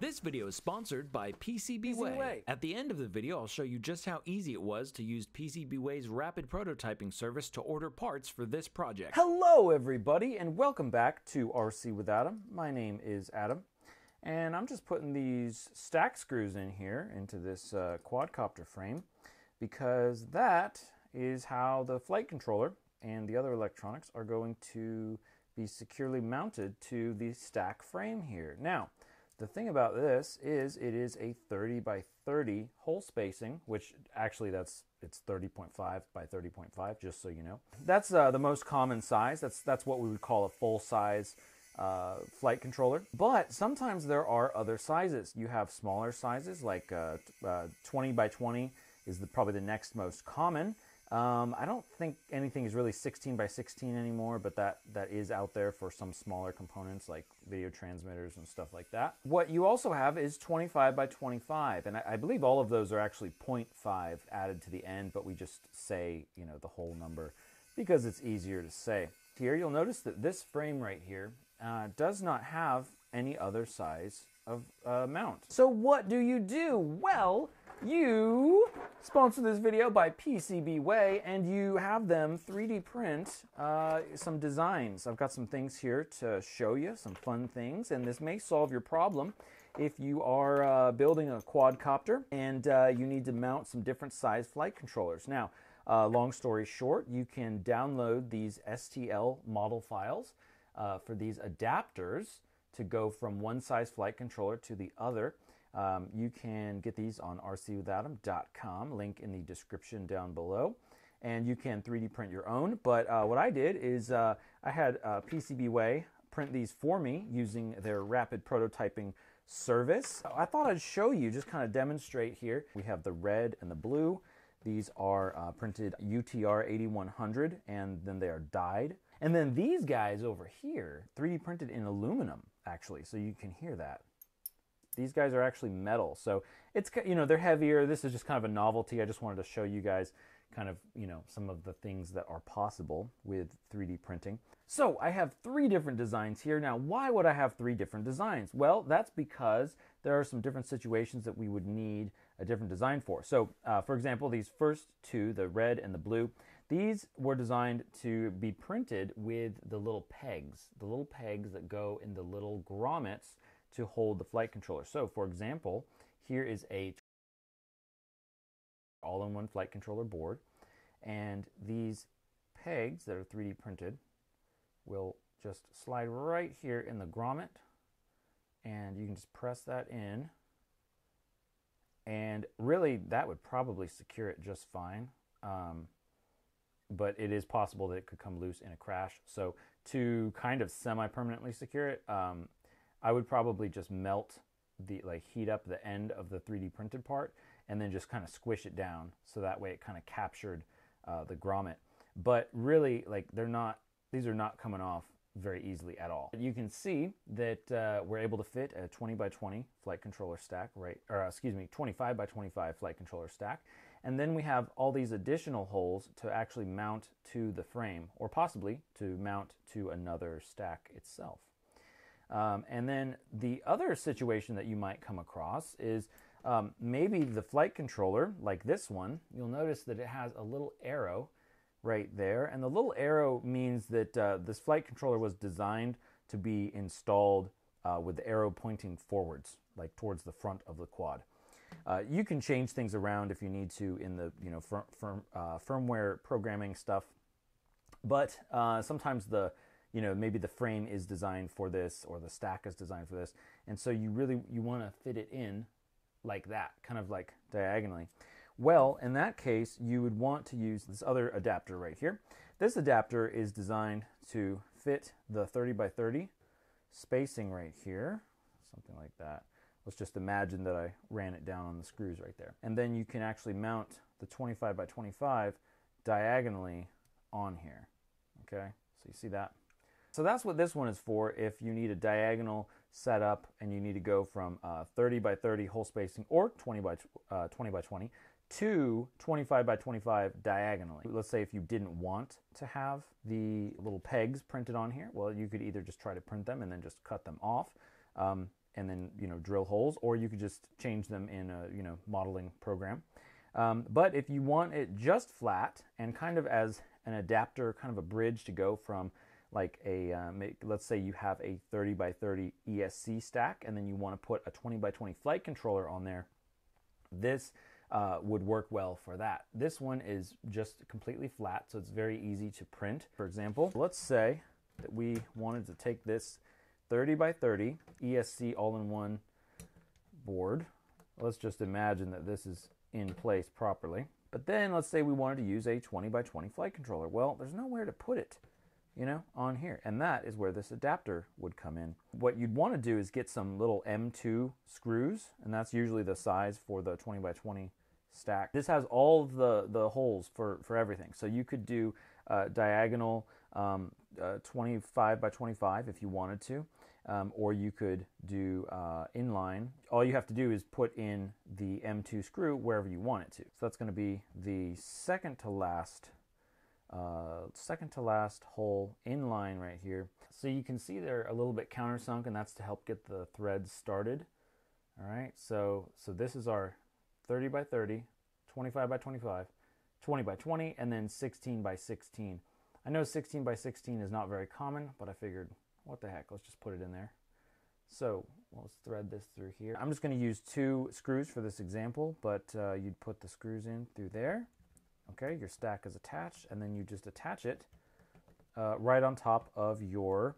This video is sponsored by PCBWay. At the end of the video, I'll show you just how easy it was to use PCBWay's rapid prototyping service to order parts for this project. Hello, everybody, and welcome back to RC with Adam. My name is Adam, and I'm just putting these stack screws in here into this uh, quadcopter frame because that is how the flight controller and the other electronics are going to be securely mounted to the stack frame here. Now, the thing about this is it is a 30 by 30 hole spacing, which actually that's it's 30.5 by 30.5, just so you know. That's uh, the most common size. That's that's what we would call a full size uh, flight controller. But sometimes there are other sizes. You have smaller sizes, like uh, uh 20 by 20 is the, probably the next most common. Um, I don't think anything is really 16 by 16 anymore, but that, that is out there for some smaller components like video transmitters and stuff like that. What you also have is 25 by 25, and I, I believe all of those are actually 0.5 added to the end, but we just say, you know, the whole number because it's easier to say. Here you'll notice that this frame right here uh, does not have any other size of uh, mount. So what do you do? Well, you sponsor this video by PCBWay and you have them 3D print uh, some designs. I've got some things here to show you, some fun things, and this may solve your problem if you are uh, building a quadcopter and uh, you need to mount some different size flight controllers. Now, uh, long story short, you can download these STL model files uh, for these adapters to go from one size flight controller to the other. Um, you can get these on rcwithadam.com, link in the description down below. And you can 3D print your own. But uh, what I did is uh, I had uh, PCBWay print these for me using their rapid prototyping service. I thought I'd show you, just kind of demonstrate here. We have the red and the blue. These are uh, printed UTR 8100 and then they are dyed. And then these guys over here, 3D printed in aluminum actually, so you can hear that. These guys are actually metal, so it's you know they're heavier. This is just kind of a novelty. I just wanted to show you guys kind of you know some of the things that are possible with 3D printing. So I have three different designs here. Now, why would I have three different designs? Well, that's because there are some different situations that we would need a different design for. So, uh, for example, these first two, the red and the blue, these were designed to be printed with the little pegs, the little pegs that go in the little grommets to hold the flight controller. So, for example, here is a all-in-one flight controller board, and these pegs that are 3D printed will just slide right here in the grommet, and you can just press that in, and really that would probably secure it just fine. Um, but it is possible that it could come loose in a crash. So to kind of semi-permanently secure it, um, I would probably just melt the like heat up the end of the 3D printed part and then just kind of squish it down so that way it kind of captured uh, the grommet. But really, like they're not; these are not coming off very easily at all. You can see that uh, we're able to fit a 20 by 20 flight controller stack, right? Or uh, excuse me, 25 by 25 flight controller stack. And then we have all these additional holes to actually mount to the frame, or possibly to mount to another stack itself. Um, and then the other situation that you might come across is um, maybe the flight controller, like this one, you'll notice that it has a little arrow right there. And the little arrow means that uh, this flight controller was designed to be installed uh, with the arrow pointing forwards, like towards the front of the quad. Uh, you can change things around if you need to in the you know firm, uh, firmware programming stuff, but uh, sometimes the you know maybe the frame is designed for this or the stack is designed for this and so you really you want to fit it in like that kind of like diagonally well in that case you would want to use this other adapter right here. This adapter is designed to fit the 30 by 30 spacing right here something like that. Let's just imagine that I ran it down on the screws right there. And then you can actually mount the 25 by 25 diagonally on here okay? So you see that? So that's what this one is for if you need a diagonal setup and you need to go from uh, 30 by 30 hole spacing or 20 by, uh, 20 by 20 to 25 by 25 diagonally. Let's say if you didn't want to have the little pegs printed on here, well, you could either just try to print them and then just cut them off. Um, and then you know drill holes, or you could just change them in a you know modeling program. Um, but if you want it just flat and kind of as an adapter, kind of a bridge to go from like a uh, let's say you have a 30 by 30 ESC stack and then you want to put a 20 by 20 flight controller on there. This uh, would work well for that. This one is just completely flat, so it's very easy to print. For example, let's say that we wanted to take this 30 by 30 ESC all-in-one board. Let's just imagine that this is in place properly. But then let's say we wanted to use a 20 by 20 flight controller. Well, there's nowhere to put it, you know, on here. And that is where this adapter would come in. What you'd want to do is get some little M2 screws, and that's usually the size for the 20 by 20 stack. This has all the, the holes for, for everything. So you could do uh, diagonal um, uh, 25 by 25 if you wanted to, um, or you could do uh, inline. All you have to do is put in the M2 screw wherever you want it to. So that's going to be the second to last, uh, second to last hole inline right here. So you can see they're a little bit countersunk, and that's to help get the threads started. All right, so so this is our 30 by 30, 25 by 25, 20 by 20, and then 16 by 16. I know 16 by 16 is not very common, but I figured, what the heck, let's just put it in there. So let's thread this through here. I'm just going to use two screws for this example, but uh, you'd put the screws in through there. Okay, your stack is attached, and then you just attach it uh, right on top of your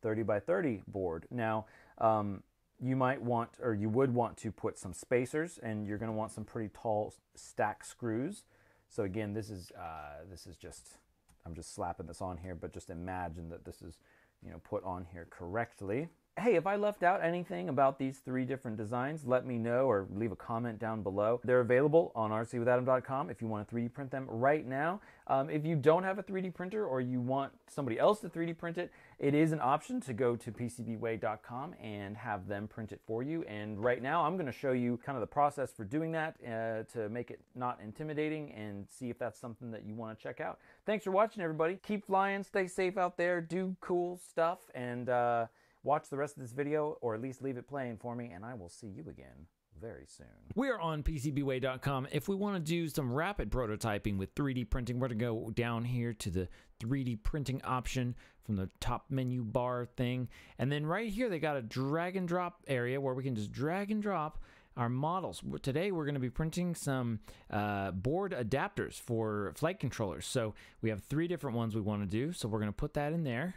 30 by 30 board. Now, um, you might want or you would want to put some spacers and you're going to want some pretty tall stack screws. So again this is uh, this is just I'm just slapping this on here but just imagine that this is you know put on here correctly hey, if I left out anything about these three different designs, let me know or leave a comment down below. They're available on rcwithadam.com if you want to 3D print them right now. Um, if you don't have a 3D printer or you want somebody else to 3D print it, it is an option to go to PCBWay.com and have them print it for you. And right now, I'm going to show you kind of the process for doing that uh, to make it not intimidating and see if that's something that you want to check out. Thanks for watching, everybody. Keep flying, stay safe out there, do cool stuff, and uh, Watch the rest of this video, or at least leave it playing for me, and I will see you again very soon. We're on PCBWay.com. If we want to do some rapid prototyping with 3D printing, we're going to go down here to the 3D printing option from the top menu bar thing. And then right here, they got a drag and drop area where we can just drag and drop our models. Today we're going to be printing some uh, board adapters for flight controllers. So we have three different ones we want to do. So we're going to put that in there.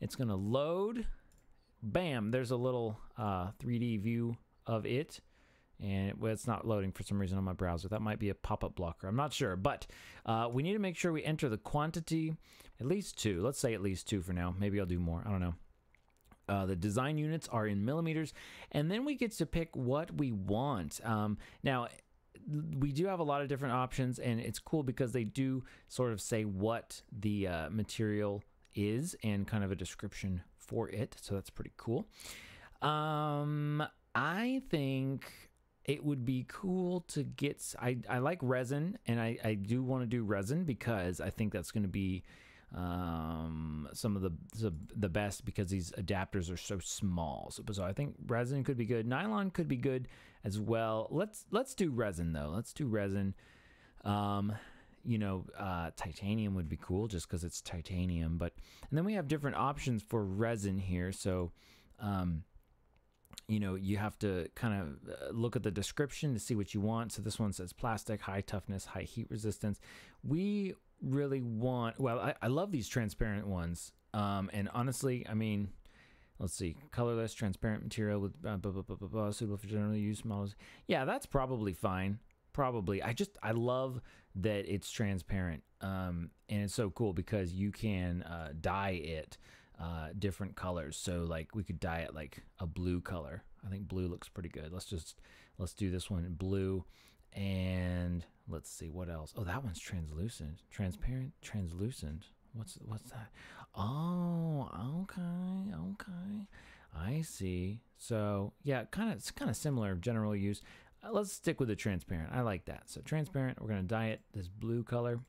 It's going to load bam, there's a little uh, 3D view of it. And well, it's not loading for some reason on my browser. That might be a pop up blocker. I'm not sure. But uh, we need to make sure we enter the quantity, at least two. Let's say at least two for now. Maybe I'll do more. I don't know. Uh, the design units are in millimeters, and then we get to pick what we want. Um, now, we do have a lot of different options, and it's cool because they do sort of say what the uh, material is and kind of a description for it. So that's pretty cool. Um, I think it would be cool to get. I, I like resin, and I, I do want to do resin because I think that's going to be um, some of the, the, best because these adapters are so small. So, so I think resin could be good. Nylon could be good as well. Let's let's do resin though. Let's do resin. Um, you know, uh, titanium would be cool just because it's titanium. But and then we have different options for resin here. So, um, you know, you have to kind of uh, look at the description to see what you want. So this one says plastic, high toughness, high heat resistance. We really want. Well, I, I love these transparent ones. Um, and honestly, I mean, let's see, colorless, transparent material with uh, blah, blah, blah, blah, blah, suitable for general use models. Yeah, that's probably fine. Probably. I just I love that it's transparent. Um, and it's so cool because you can uh, dye it uh, different colors. So like we could dye it like a blue color. I think blue looks pretty good. Let's just let's do this one in blue, and let's see what else. Oh, that one's translucent, transparent, translucent. What's what's that? Oh, okay, okay. I see. So yeah, kind of it's kind of similar general use. Uh, let's stick with the transparent. I like that. So transparent, we're going to dye it this blue color.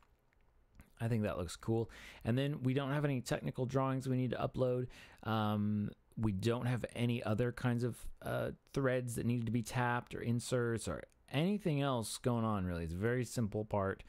I think that looks cool. And then we don't have any technical drawings we need to upload. Um, we don't have any other kinds of uh, threads that needed to be tapped or inserts or anything else going on really. It's a very simple part.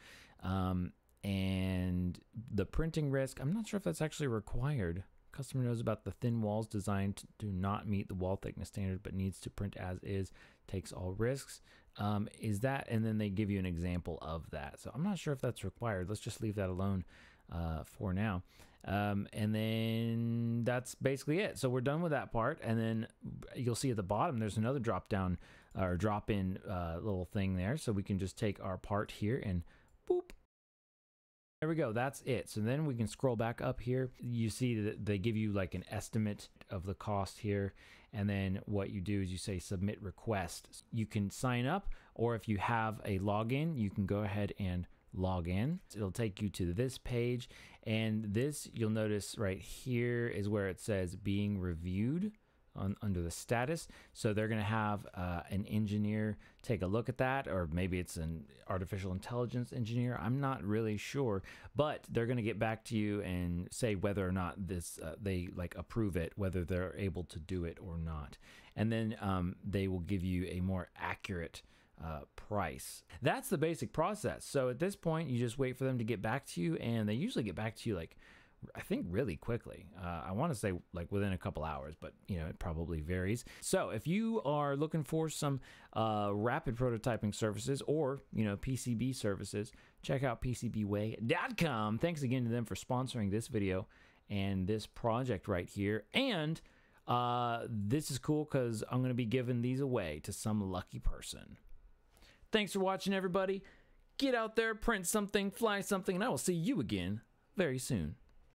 Um, and the printing risk, I'm not sure if that's actually required. Customer knows about the thin walls designed to do not meet the wall thickness standard, but needs to print as is, takes all risks. Um, is that, and then they give you an example of that. So I'm not sure if that's required. Let's just leave that alone uh, for now. Um, and then that's basically it. So we're done with that part. And then you'll see at the bottom, there's another drop down or drop in uh, little thing there. So we can just take our part here and boop. There we go. That's it. So then we can scroll back up here. You see that they give you like an estimate of the cost here. And then what you do is you say submit request. You can sign up, or if you have a login, you can go ahead and log in. It'll take you to this page, and this you'll notice right here is where it says being reviewed. On, under the status. So they're going to have uh, an engineer take a look at that, or maybe it's an artificial intelligence engineer. I'm not really sure, but they're going to get back to you and say whether or not this uh, they like approve it, whether they're able to do it or not, and then um, they will give you a more accurate. Uh, price. That's the basic process. So at this point, you just wait for them to get back to you, and they usually get back to you like I think really quickly. Uh, I want to say like within a couple hours, but you know it probably varies. So if you are looking for some uh, rapid prototyping services or you know PCB services, check out PCBWay.com. Thanks again to them for sponsoring this video and this project right here. And uh, this is cool because I'm going to be giving these away to some lucky person. Thanks for watching, everybody. Get out there, print something, fly something, and I will see you again very soon.